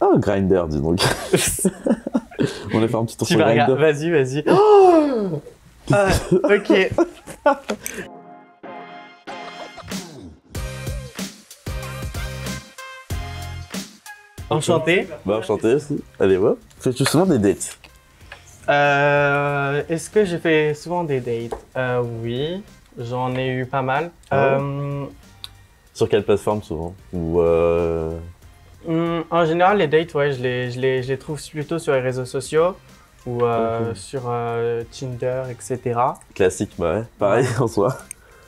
Oh, Grinder, dis donc. On a fait un petit tour Tu sur vas Grinder. vas-y, vas-y. Oh Ah, ok. Enchanté. Bah, enchanté aussi. Allez, ouais. Fais-tu souvent des dates? Euh, Est-ce que j'ai fait souvent des dates? Euh, Oui, j'en ai eu pas mal. Ah Euh, Sur quelle plateforme souvent? Ou hum, en général, les dates, ouais, je les, je, les, je les trouve plutôt sur les réseaux sociaux ou euh, sur euh, Tinder, etc. classique, bah ouais. Pareil en soi.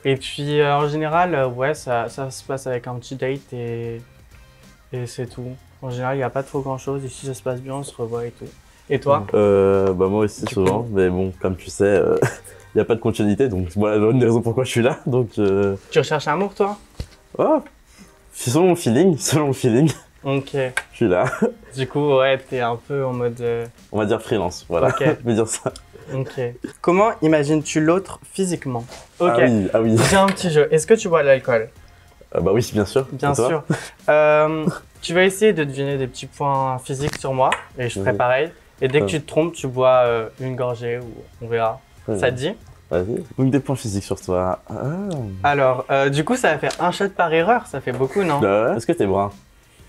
Et puis euh, en général, ouais, ça, ça se passe avec un petit date et, et c'est tout. En général, il n'y a pas trop grand chose. Et si ça se passe bien, on se revoit et tout. Et toi Euh, bah moi aussi souvent, mais bon, comme tu sais, il n'y a pas de continuité, donc voilà l'une des raisons pourquoi je suis là. Donc, euh... Tu recherches un amour, toi? Oh, selon mon feeling, selon mon feeling, Ok. je suis là. Du coup, ouais, t'es un peu en mode. euh, On va dire freelance, voilà. Ok. je vais dire ça. Ok. Comment imagines-tu l'autre physiquement? Ok. Ah oui, ah oui. J'ai un petit jeu. Est-ce que tu bois de l'alcool? Ah bah oui, bien sûr. Bien sûr. Euh, tu vas essayer de deviner des petits points physiques sur moi et je ferai pareil. Et dès que Ouais. tu te trompes, tu bois euh, une gorgée ou on verra. Ça te dit? Vas-y. Donc des points physiques sur toi. Ah. Alors, euh, du coup, ça va faire un shot par erreur. Ça fait beaucoup, non? Bah ouais. Est-ce que t'es brun?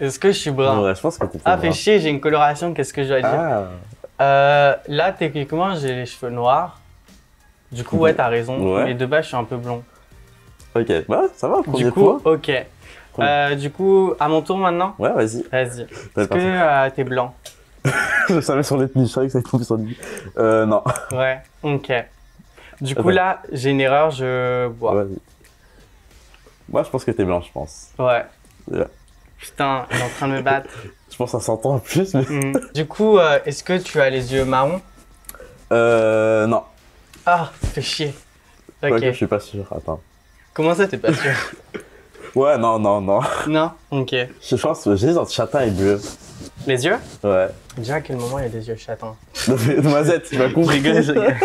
Est-ce que je suis brun Ouais, je pense que t'es Ah, brun. fait chier, j'ai une coloration. Qu'est-ce que je dois dire Ah. Euh, Là, techniquement, j'ai les cheveux noirs. Du coup, ouais, t'as raison. Ouais. Mais de base, je suis un peu blond. Ok, bah ça va, premier Du coup, point. ok. Euh, du coup, à mon tour maintenant Ouais, vas-y. Vas-y. Est-ce que euh, t'es blanc Je savais sur l'ethnie, je savais que ça tombé sur l'ethnie. Euh, non. Ouais, ok. Du coup, là, j'ai une erreur, je bois. Vas-y. Moi, je pense que t'es blanc, je pense. Ouais. Ouais. Putain, il est en train de me battre. Je pense que ça s'entend en plus, mais. Hmm. Du coup, euh, est-ce que tu as les yeux marrons Euh, non. Ah, fais chier. Ok. Je suis pas sûr. Attends. Comment ça, t'es pas sûr Ouais, non, non, non. Non Ok. Je pense que j'ai entre châtain et bleu. Les yeux Ouais. Déjà, à quel moment il y a des yeux chatons Noisette, tu m'as compris. Je rigole, je rigole.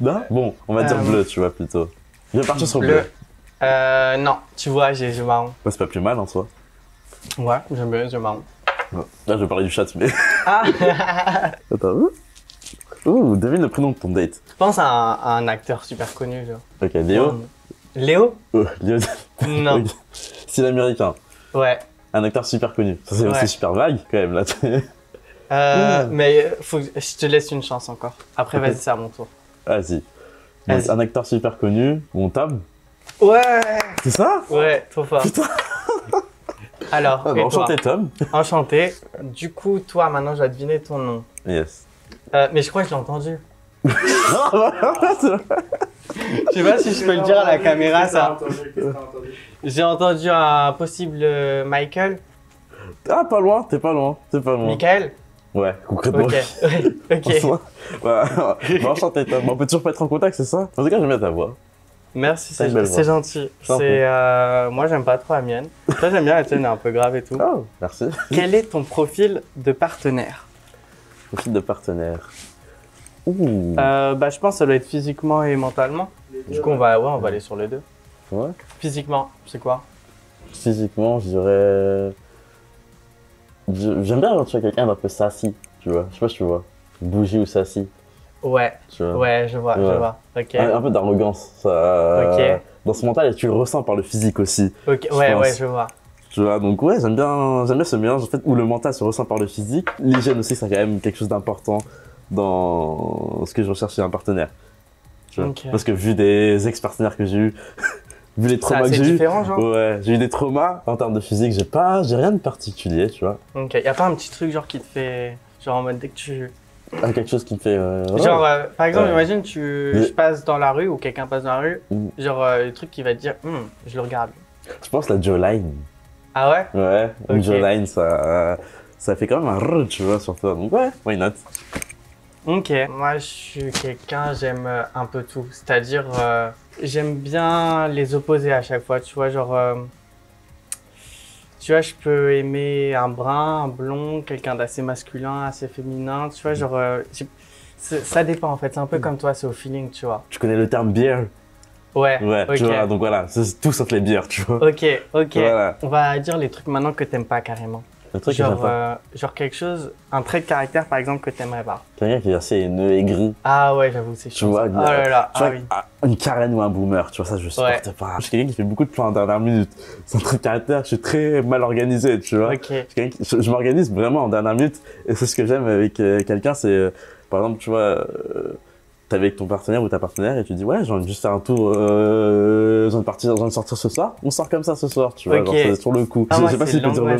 Non? Bon, on va dire Euh, bleu, tu vois, plutôt. Je vais partir sur bleu. Bleu. Euh, non, tu vois, j'ai les yeux marrons. C'est pas plus mal en soi. Ouais, j'aime bien les yeux marrons. Ouais. Là, je vais parler du chat, mais. Ah Attends. ouh. Devine le prénom de ton date. Je pense à un, à un acteur super connu, genre. Ok, Léo. Léo? Oh, Léo. Non. Ok. Style américain. Ouais. Un acteur super connu. Ça, c'est Ouais. aussi super vague, quand même, là. Euh. Mais euh, faut que je te laisse une chance encore. Après, vas-y, c'est à mon tour. Vas-y. Un acteur super connu, mon Tom. Ouais C'est ça? Ouais, trop fort. Putain. Alors, Ah, bah, toi enchanté, Tom. Enchanté. Du coup, toi, maintenant, je vais deviner ton nom. Yes. Euh, mais je crois que je l'ai entendu. Non, c'est vrai. Je sais pas si je peux le dire à la caméra, ça. J'ai entendu un possible euh, Michael. ah, pas loin, t'es pas loin, t'es pas loin. Michael? Ouais, concrètement. Ok. ok. Ouais. Bah, enchanté, Tom. On peut toujours pas être en contact, c'est ça? En tout cas, j'aime bien ta voix. Merci, c'est gentil. C'est euh, moi j'aime pas trop la mienne. Toi j'aime bien la tienne, elle est un peu grave et tout. Oh, merci. Quel est ton profil de partenaire? Profil de partenaire. Ouh. euh, Bah je pense que ça doit être physiquement et mentalement. Du coup on va ouais, on va aller sur les deux. Ouais. Physiquement, c'est quoi? Physiquement, je dirais. J'aime bien quand tu as quelqu'un d'un peu sassy, tu vois. Je sais pas si tu vois. Bougie ou sassy, Ouais, tu vois. ouais, je vois, je Ouais. vois. Ok. Un, un peu d'arrogance. Ça... Dans ce mental, et tu le ressens par le physique aussi. Je ouais, pense. ouais, je vois. Tu vois, donc ouais, j'aime bien, j'aime bien ce mélange en fait où le mental se ressent par le physique. L'hygiène aussi, c'est quand même quelque chose d'important dans ce que je recherche chez un partenaire. Tu vois. Ok. Parce que vu des ex-partenaires que j'ai eu, vu les traumas que j'ai eu, ouais, j'ai eu des traumas en termes de physique. J'ai pas, j'ai rien de particulier, tu vois. Ok, y a pas un petit truc genre qui te fait. Genre en mode dès que tu. Ah, quelque chose qui me fait. euh. Genre, euh, par exemple, imagine, tu je passe dans la rue ou quelqu'un passe dans la rue, Mm. genre euh, le truc qui va te dire, Hum, je le regarde. Je pense la jawline. Ah ouais? Ouais, une Ok. jawline, ça, ça fait quand même un rrr, tu vois, sur toi. Donc ouais, why not? Ok. Moi, je suis quelqu'un, j'aime un peu tout. C'est-à-dire, j'aime bien les opposés à chaque fois. Tu vois, genre. Tu vois, je peux aimer un brun, un blond, quelqu'un d'assez masculin, assez féminin. Tu vois, genre. euh, ça dépend en fait. C'est un peu comme toi, c'est au feeling, tu vois. Tu connais le terme beer Ouais. Ouais, ok. tu vois, donc voilà, c'est tout sauf les bières, tu vois. Ok, ok. Voilà. On va dire les trucs maintenant que t'aimes pas carrément. Le truc Genre, euh, genre quelque chose, un trait de caractère par exemple que t'aimerais pas. Quelqu'un qui est assez haineux, aigri. Ah ouais, j'avoue, c'est Tu chiant. vois, ça. il- là là, Tu ah vois, oui. ah, une Karen ou un boomer, tu vois, ça je supporte pas. Je suis quelqu'un qui fait beaucoup de plans en dernière minute. C'est un truc de caractère, je suis très mal organisé, tu vois. Je, m'organise vraiment en dernière minute et c'est ce que j'aime avec euh, quelqu'un, c'est euh, par exemple, tu vois, t'es avec ton partenaire ou ta partenaire et tu dis ouais, j'ai envie de juste faire un tour, euh, j'ai envie de partir, j'ai envie de sortir ce soir. On sort comme ça ce soir, tu vois, Ok. genre sur le coup. Ah, Je moi, sais pas si tu peux dire le-.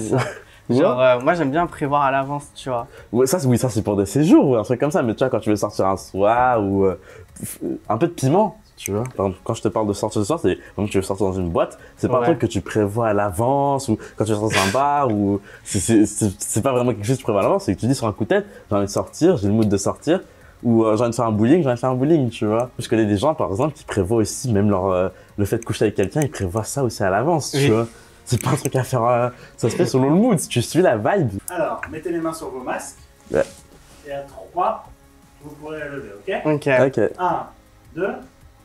Genre, euh, moi j'aime bien prévoir à l'avance, tu vois. Ouais, ça, oui, ça c'est pour des séjours ou un truc comme ça, mais tu vois, quand tu veux sortir un soir ou euh, un peu de piment, tu vois. Par exemple, quand je te parle de sortir ce soir, c'est quand tu veux sortir dans une boîte, c'est pas Ouais. un truc que tu prévois à l'avance ou quand tu sors dans un bar ou c'est- pas vraiment quelque chose que tu prévois à l'avance, c'est que tu dis sur un coup de tête, j'ai envie de sortir, j'ai le mood de sortir ou euh, j'ai envie de faire un bowling, j'ai envie de faire un bowling, tu vois. Je connais des gens, par exemple, qui prévoient aussi, même leur, euh, le fait de coucher avec quelqu'un, ils prévoient ça aussi à l'avance, tu Oui. vois. C'est pas un truc à faire, euh, ça se fait selon le mood, si tu suis la vibe. Alors, mettez les mains sur vos masques. Ouais. Et à 3, vous pourrez la lever, ok? Ok. Ok. 1, 2,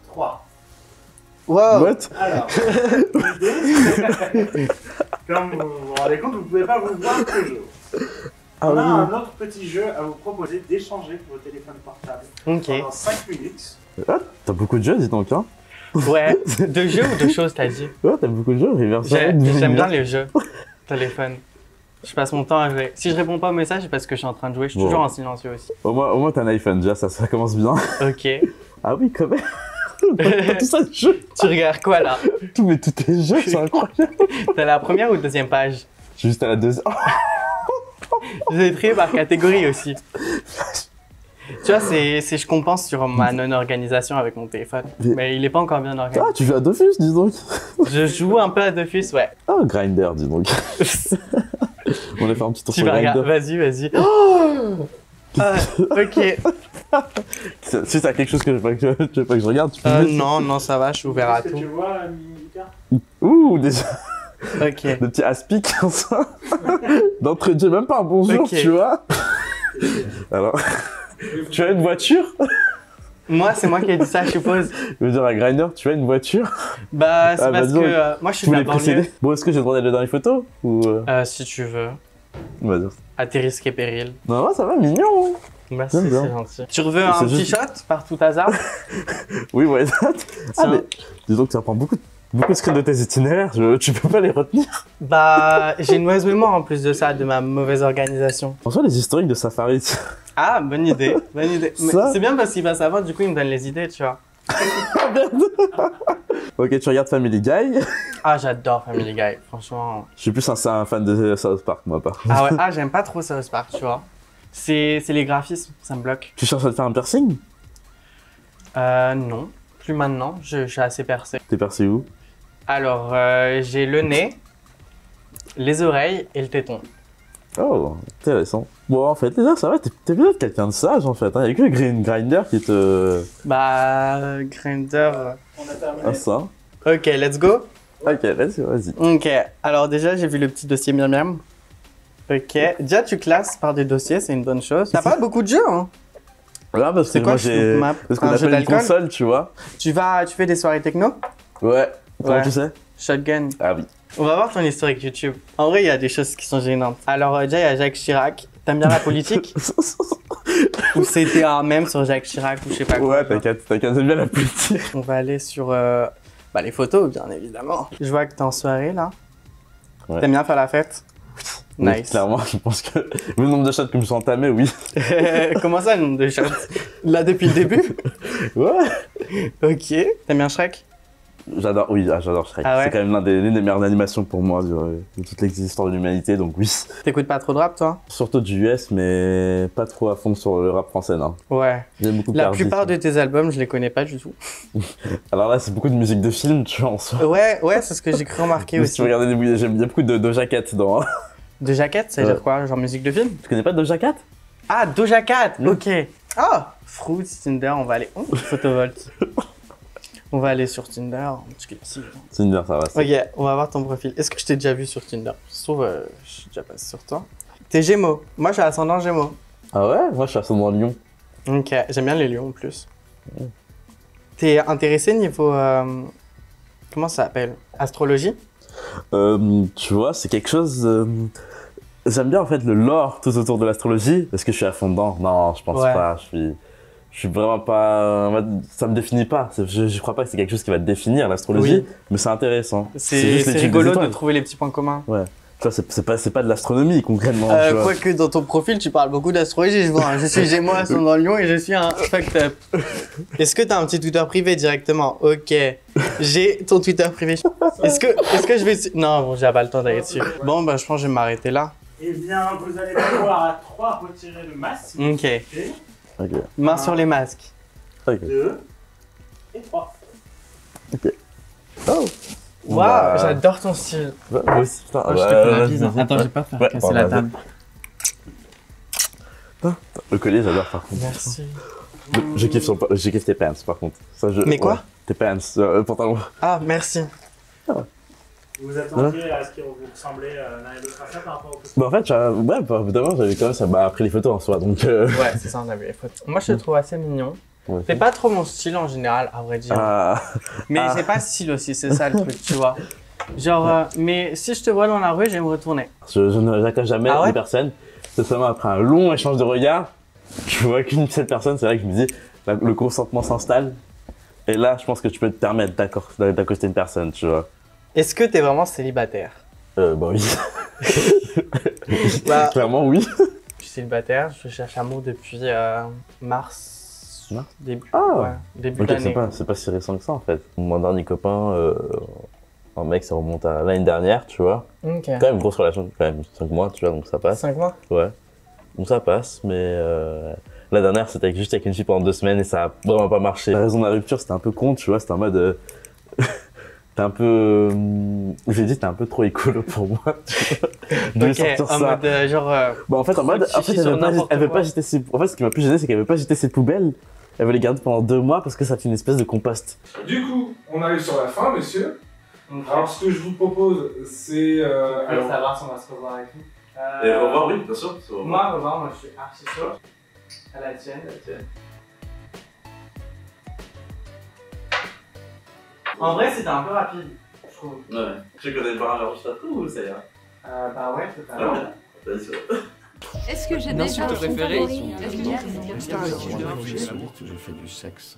3. Wow. What? Alors, l'idée, comme vous vous rendez compte, vous ne pouvez pas vous voir toujours. Ah On a oui. un autre petit jeu à vous proposer d'échanger vos téléphones portables Ok. pendant 5 minutes. Ah, t'as beaucoup de jeux, dis donc, hein. Ouais. De jeux ou de choses, t'as dit? Ouais, t'as beaucoup de jeux. J'ai- J'aime bien les jeux. Téléphone. Je passe mon temps à jouer. Si je réponds pas au message, c'est parce que je suis en train de jouer. Je suis Bon. toujours en silencieux aussi. Au moins, au moins t'as un iPhone, déjà, ça, ça commence bien. Ok. Ah oui, quand même. T'as tout ça de tu regardes quoi là? Tout, mais tous tes jeux, c'est incroyable. T'as la première ou deuxième page? Je suis juste à la deuxième. Je les ai triés par catégorie aussi. Tu vois, c'est, c'est- je compense sur ma non-organisation avec mon téléphone. Mais- Mais il est pas encore bien organisé. Ah, tu joues à Dofus, dis donc. Je joue un peu à Dofus, ouais. Ah, Grinder, dis donc. On a fait un petit tour tu sur. Grinder. Vas-y, vas-y. Oh Ah, ok. Si t'as quelque chose que je veux pas que, tu veux pas que je regarde, tu peux Euh, non, non, ça va, je suis ouvert à que tout. tu vois, Mika Ouh, déjà, Ok. le petit aspic, ça. D'entrée de jeu, même pas un bonjour, tu vois. Alors, tu as une voiture? Moi, c'est moi qui ai dit ça, je suppose. Je veux dire, à Grinder, tu as une voiture? Bah, c'est Ah, parce vas-y, que donc. euh, moi, je suis de la banlieue. Bon, est-ce que j'ai le dans les photos Ou. euh, Euh, si tu veux. Vas-y. À tes risques et périls. Non, ça va, mignon. Merci, c'est gentil. Tu veux un C'est petit juste- shot par tout hasard? Oui, ouais. ah, mais disons que ça prend beaucoup, beaucoup de screens de tes itinéraires, je- tu peux pas les retenir. Bah, j'ai une mauvaise mémoire en plus de ça, de ma mauvaise organisation. François, les historiques de Safari. Ah, bonne idée, bonne idée. Ça C'est bien parce qu'il va savoir, du coup, il me donne les idées, tu vois. ok, tu regardes Family Guy. Ah, j'adore Family Guy, franchement. Je suis plus un, un fan de South Park, moi, pas. Ah ouais, ah, j'aime pas trop South Park, tu vois. C'est c'est les graphismes, ça me bloque. Tu cherches à te faire un piercing? Euh, non, plus maintenant, je, je suis assez percé. T'es percé où? Alors, euh, j'ai le nez, les oreilles et le téton. Oh, intéressant. Bon, en fait, ça va, t'es peut-être quelqu'un de sage, en fait. Hein. Y'a que le Green Grinder qui te. Bah, Grinder. On a terminé. Ah, ça. Ok, let's go. Ok, vas-y, vas-y. Ok, alors déjà, j'ai vu le petit dossier miam miam. Ok, déjà, tu classes par des dossiers, c'est une bonne chose. T'as pas beaucoup de jeux, hein Là, parce que C'est quoi moi, j'ai. map C'est ce qu'on appelle une console, tu vois. Tu vas, tu fais des soirées techno? Ouais. Comment Ouais. tu sais? Shotgun. Ah oui. On va voir ton historique YouTube. En vrai, il y a des choses qui sont gênantes. Alors, euh, déjà, il y a Jacques Chirac. T'aimes bien la politique? Ou c'était un même sur Jacques Chirac ou je sais pas quoi. ouais, t'inquiète, t'inquiète, j'aime bien la politique. On va aller sur euh, bah, les photos, bien évidemment. Je vois que t'es en soirée là. Ouais. T'aimes bien faire la fête? Oui, Nice. clairement, je pense que le nombre de shots que je me suis entamé, oui. Comment ça, le nombre de shots? Là depuis le début? Ouais. Ok. T'aimes bien Shrek? J'adore, oui, ah, j'adore Shrek. Ah ouais C'est quand même l'un des, l'une des meilleures animations pour moi de, de toute l'existence de l'humanité, donc oui. T'écoutes pas trop de rap, toi? Surtout du US, mais pas trop à fond sur le rap français, non. Ouais. J'aime beaucoup La plupart de tes albums, je les connais pas du tout. Alors là, c'est beaucoup de musique de film, tu vois, en soi. Ouais, ouais, c'est ce que j'ai cru remarquer Mais si aussi. tu regardais des j'aime bien beaucoup de Doja Cat dans. De jaquette, ça veut Ouais. dire quoi Genre musique de film? Tu connais pas Doja Cat? Ah, Doja Cat. Ok. Ah Fruits, Tinder, on va aller. Oh, Photovolt. on va aller sur Tinder. Tinder, ça va. Ok, on va voir ton profil. Est-ce que je t'ai déjà vu sur Tinder? Je trouve, euh, je suis déjà passé sur toi. T'es Gémeaux. Moi, je suis ascendant Gémeaux. Ah ouais? Moi, je suis dans Lyon. Ok, j'aime bien les lions en plus. T'es intéressé niveau. euh, comment ça s'appelle? Astrologie? Euh, tu vois, c'est quelque chose. euh, J'aime bien en fait le lore tout autour de l'astrologie. Est-ce que je suis à fond dedans Non, je pense Ouais. pas. Je suis, je suis vraiment pas. Ça me définit pas. Je, je crois pas que c'est quelque chose qui va te définir l'astrologie, Oui. mais c'est intéressant. C'est rigolo de trouver les petits points communs. Tu vois, c'est pas, c'est pas de l'astronomie concrètement. Euh. Quoique dans ton profil, tu parles beaucoup d'astrologie, je vois. hein. Je suis Gémeaux, ascendant Lyon et je suis un fucked up. Est-ce que t'as un petit Twitter privé directement? Ok. J'ai ton Twitter privé. Est-ce que, est que je vais... Non, bon, j'ai pas le temps d'aller dessus. Bon, bah je pense que je vais m'arrêter là. Eh bien, vous allez pouvoir à 3 retirer le masque. Ok. Et Ok. Main sur les masques. ok. 2 et 3. Oh. Waouh, Bah, j'adore ton style. bah, moi aussi, putain. Oh, je te fais la vas-y, bise. vas-y. Attends, Ouais. j'ai pas faire Ouais, casser la table. Le collier, j'adore par contre. Merci. Je kiffe, son, je kiffe tes pants par contre. Ça, je, Mais quoi ouais, Tes pants, euh, le pantalon. Ah, merci. Vous attendiez à ce que vous ressemblez euh, l'un et l'autre à ça par rapport au costume. Bah en fait, j'avais- ouais, bah, évidemment, j'avais quand même ça m'a pris les photos en soi, donc. euh, Ouais, c'est ça, on a vu les photos. Moi, je te trouve assez mignon. ouais. C'est pas trop mon style en général, à vrai dire. Ah, Mais Ah. j'ai pas style aussi, c'est ça le truc, tu vois. Genre, euh, mais si je te vois dans la rue, je vais me retourner. je, je ne j'accroche jamais Ah ouais les personnes. C'est seulement après un long échange de regards, je vois qu'une seule personne, c'est vrai que je me dis, la- le consentement s'installe. Et là, je pense que tu peux te permettre d'accord- d'accoster une personne, tu vois. Est-ce que t'es vraiment célibataire Euh, bah oui. Bah, Clairement, oui. je suis célibataire, je cherche amour depuis euh, mars. Mars Début. Ah. ouais, début Ok, c'est d'année. pas, c'est pas si récent que ça en fait. Mon dernier copain, euh, un mec, ça remonte à l'année dernière, tu vois. Ok. Quand même, grosse relation, quand même, 5 mois, tu vois, donc ça passe. 5 mois? Ouais. Donc ça passe, mais euh, la dernière, c'était juste avec une fille pendant deux semaines et ça a vraiment pas marché. La raison de la rupture, c'était un peu con, tu vois, c'était en mode. T'es un peu. euh, J'ai dit, t'es un peu trop écolo pour moi. tu vois. Je devais Ok, sortir en ça. mode euh, genre. euh, Bah, en fait, en mode. de En fait, elle veut, pas, n'importe elle veut quoi. pas jeter ses. En fait, ce qui m'a plus gêné, c'est qu'elle veut pas jeter ses poubelles. Elle veut les garder pendant deux mois parce que ça fait une espèce de compost. Du coup, on arrive sur la fin, monsieur. Alors, ce que je vous propose, c'est. euh, alors, savoir si on va se revoir avec lui. oui, bien sûr. Moi, revoir, moi je suis archi chaud. À la tienne, la tienne. En vrai, c'était un peu rapide, je trouve. Ouais. Tu connais pas un juste après ou ça ira Euh, bah ouais, totalement. Est-ce que j'ai Une déjà insulte un film préférée favori Est-ce que j'ai- Putain, avec qui je j'ai fais du sexe.